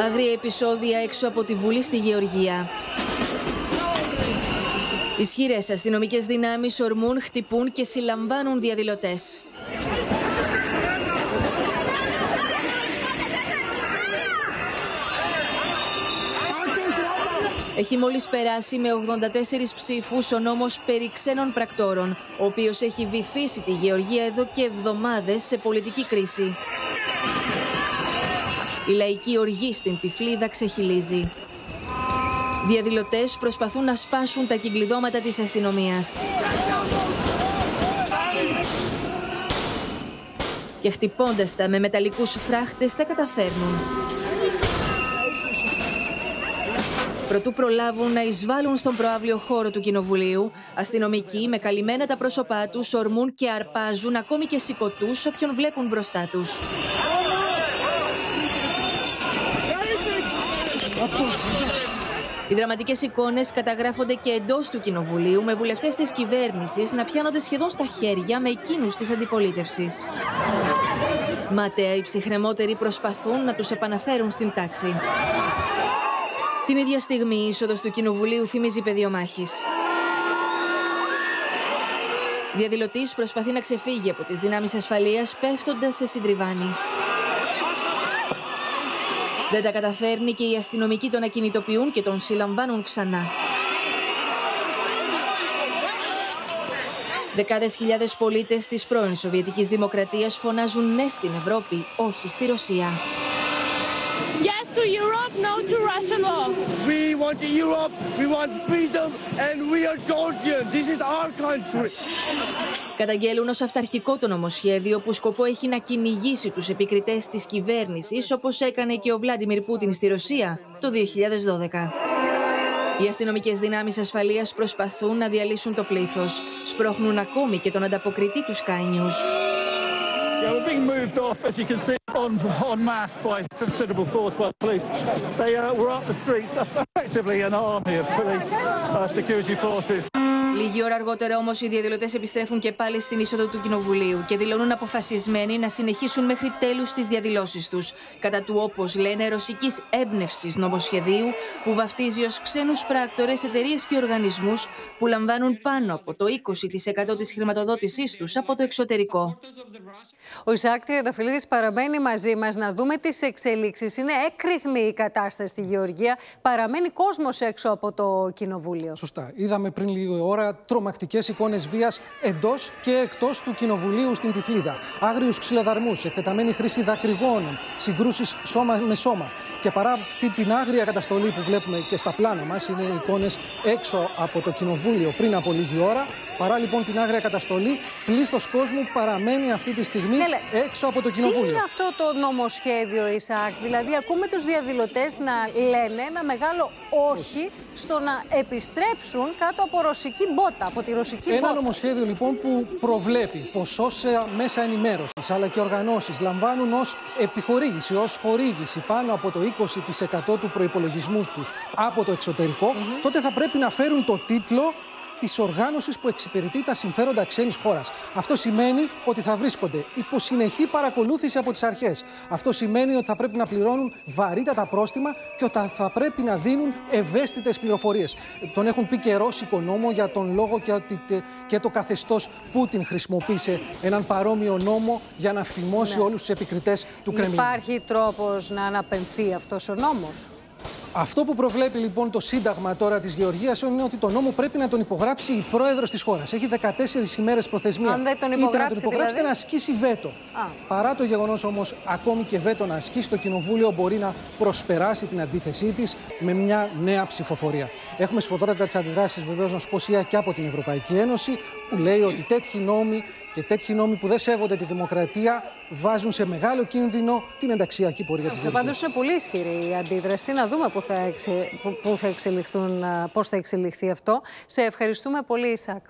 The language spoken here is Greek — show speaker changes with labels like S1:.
S1: Άγρια επεισόδια έξω από τη Βουλή στη Γεωργία. Ισχυρές αστυνομικές δυνάμεις ορμούν, χτυπούν και συλλαμβάνουν διαδηλωτές. Έχει μόλις περάσει με 84 ψήφους ο νόμος περί ξένων πρακτόρων, ο οποίος έχει βυθίσει τη Γεωργία εδώ και εβδομάδες σε πολιτική κρίση. Η λαϊκή οργή στην Τυφλίδα ξεχυλίζει. Διαδηλωτές προσπαθούν να σπάσουν τα κυκλειδώματα της αστυνομίας. Και χτυπώντας τα με μεταλλικούς φράχτες τα καταφέρνουν. Προτού προλάβουν να εισβάλλουν στον προάβλιο χώρο του Κοινοβουλίου, αστυνομικοί με καλυμμένα τα πρόσωπά τους ορμούν και αρπάζουν ακόμη και σηκωτούς όποιον βλέπουν μπροστά τους. Οι δραματικές εικόνες καταγράφονται και εντός του Κοινοβουλίου με βουλευτές της κυβέρνησης να πιάνονται σχεδόν στα χέρια με εκείνους της αντιπολίτευσης. Ματέα οι ψυχρεμότεροι προσπαθούν να τους επαναφέρουν στην τάξη. Την ίδια στιγμή η είσοδος του Κοινοβουλίου θυμίζει πεδίο μάχης. Διαδηλωτής προσπαθεί να ξεφύγει από τις δυνάμεις ασφαλείας πέφτοντας σε συντριβάνι. Δεν τα καταφέρνει και οι αστυνομικοί τον ακινητοποιούν και τον συλλαμβάνουν ξανά. Δεκάδες χιλιάδες πολίτες της πρώην Σοβιετικής Δημοκρατίας φωνάζουν ναι στην Ευρώπη, όχι στη Ρωσία.
S2: Yes to Europe, no to Russian law.
S3: We want Europe, we want freedom, and we are Georgian. This is our country.
S1: Καταγγέλουν ως αυταρχικό το νομοσχέδιο που σκοπό έχει να κυνηγήσει τους επικριτές της κυβέρνησης όπως έκανε και ο Βλάντιμιρ Πούτιν στη Ρωσία το 2012. Οι αστυνομικές δυνάμεις ασφαλείας προσπαθούν να διαλύσουν το πλήθος. Σπρώχνουν ακόμη και τον ανταποκριτή τους Sky News.
S4: Yeah, we're being moved off, as you can see, on, en masse by considerable force by police. They uh, were up the streets, effectively an army of police uh, security forces.
S1: Λίγη ώρα αργότερα όμως οι διαδηλωτές επιστρέφουν και πάλι στην είσοδο του Κοινοβουλίου και δηλώνουν αποφασισμένοι να συνεχίσουν μέχρι τέλους τις διαδηλώσεις τους. Κατά του, όπως λένε, ρωσικής έμπνευσης νομοσχεδίου που βαφτίζει ως ξένους πράκτορες εταιρείες και οργανισμούς που λαμβάνουν πάνω από το 20% της χρηματοδότησής τους από το εξωτερικό.
S5: Ο Ισάκ Τριανταφυλλίδης παραμένει μαζί μας να δούμε τις εξελίξεις. Είναι έκρηθμη η κατάσταση στη Γεωργία. Παραμένει κόσμος έξω από το Κοινοβούλιο.
S6: Σωστά. Είδαμε πριν λίγη ώρα τρομακτικές εικόνες βίας εντός και εκτός του Κοινοβουλίου στην Τυφλίδα. Άγριους ξυλοδαρμούς, εκτεταμένη χρήση δακρυγόνων, συγκρούσεις σώμα με σώμα. Και παρά αυτή την άγρια καταστολή που βλέπουμε και στα πλάνα μας, είναι εικόνες έξω από το Κοινοβούλιο πριν από λίγη ώρα. Παρά λοιπόν την άγρια καταστολή, πλήθος κόσμου παραμένει αυτή τη στιγμή ναι, έξω από το Κοινοβούλιο.
S5: Τι είναι αυτό το νομοσχέδιο, Ισaac, δηλαδή ακούμε τους διαδηλωτές να λένε ένα μεγάλο όχι στο να επιστρέψουν κάτω από ρωσική μπότα, από τη ρωσική
S6: Ένα
S5: μπότα.
S6: νομοσχέδιο λοιπόν που προβλέπει πως όσα μέσα ενημέρωσης αλλά και οργανώσεις λαμβάνουν ως επιχορήγηση, ως χορήγηση πάνω από το 20% του προπολογισμού τους από το εξωτερικό, τότε θα πρέπει να φέρουν το τίτλο της οργάνωσης που εξυπηρετεί τα συμφέροντα ξένης χώρας. Αυτό σημαίνει ότι θα βρίσκονται υπό συνεχή παρακολούθηση από τις αρχές. Αυτό σημαίνει ότι θα πρέπει να πληρώνουν βαρύτατα πρόστιμα και ότι θα πρέπει να δίνουν ευαίσθητες πληροφορίες. Τον έχουν πει και Ρώσικο νόμο για τον λόγο και ότι και το καθεστώς Πούτιν χρησιμοποίησε έναν παρόμοιο νόμο για να φημώσει ναι. όλους τους επικριτές του Κρεμλίνου.
S5: Υπάρχει τρόπος να αναπαιμφθεί αυτός ο νόμος;
S6: Αυτό που προβλέπει λοιπόν το Σύνταγμα τώρα της Γεωργίας είναι ότι το νόμο πρέπει να τον υπογράψει η πρόεδρος της χώρας. Έχει 14 ημέρες προθεσμία.
S5: Αν δεν τον υπογράψει,
S6: είτε να τον υπογράψει
S5: δηλαδή...
S6: να ασκήσει βέτο. Α. Παρά το γεγονός όμως, ακόμη και βέτο να ασκήσει, το Κοινοβούλιο μπορεί να προσπεράσει την αντίθεσή της με μια νέα ψηφοφορία. Έχουμε σφοδρότητα τις αντιδράσεις βεβαίως να σου πω και από την Ευρωπαϊκή Ένωση, που λέει ότι τέτοιοι νόμοι και τέτοιοι νόμοι που δεν σέβονται τη δημοκρατία βάζουν σε μεγάλο κίνδυνο την ενταξιακή πορεία της
S5: Πάντως είναι πολύ ισχυρή η αντίδραση. Να δούμε πού θα, εξε... θα εξελιχθούν, πώς θα εξελιχθεί αυτό. Σε ευχαριστούμε πολύ, Ισακ.